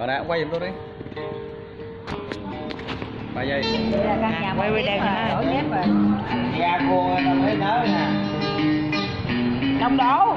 còn đã quay giùm tôi đi. Ba giây. Quay quay đẹp nè ra cua mới nớ nè. Đông đổ.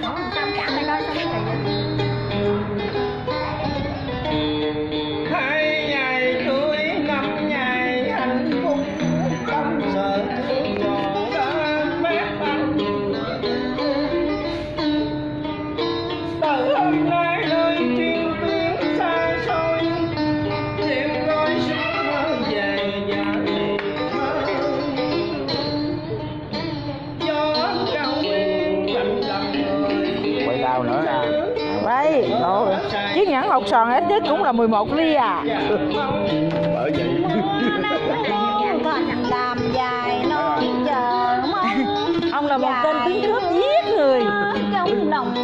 然后你这样 tao mới. cao nữa à. vậy rồi chiếc nhẫn hột sòn ít nhất cũng là 11 ly à. Bởi vậy. Làm dài non chờ đúng ông là một tên tiếng cướp giết người. Trong đồng